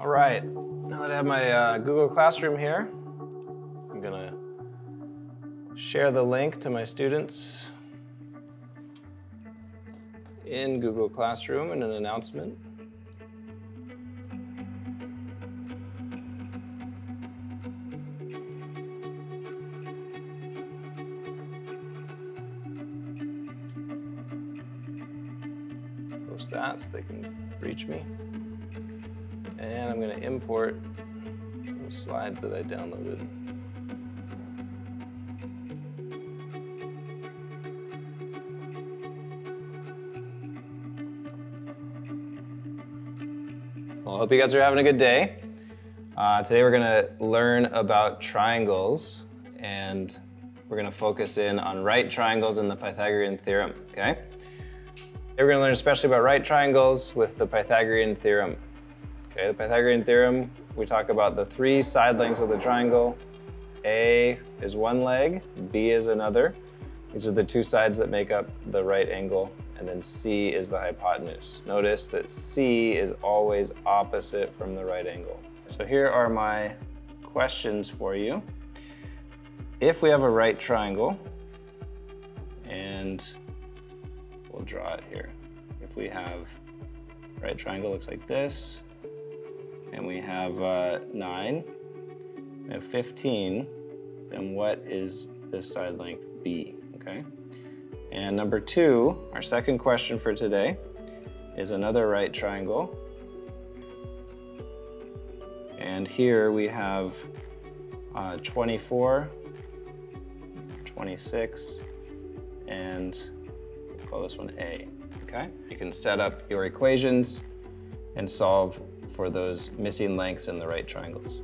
All right, now that I have my uh, Google Classroom here, I'm gonna share the link to my students in Google Classroom in an announcement. Post that so they can reach me. And I'm gonna import those slides that I downloaded. Well, I hope you guys are having a good day. Uh, today we're gonna learn about triangles and we're gonna focus in on right triangles and the Pythagorean theorem, okay? We're gonna learn especially about right triangles with the Pythagorean theorem. Okay, the Pythagorean theorem, we talk about the three side lengths of the triangle. A is one leg, B is another. These are the two sides that make up the right angle and then C is the hypotenuse. Notice that C is always opposite from the right angle. So here are my questions for you. If we have a right triangle, and we'll draw it here. If we have right triangle looks like this, and we have uh, nine, we have 15, then what is this side length B, okay? And number two, our second question for today, is another right triangle. And here we have uh, 24, 26, and we'll call this one A, okay? You can set up your equations and solve for those missing lengths in the right triangles.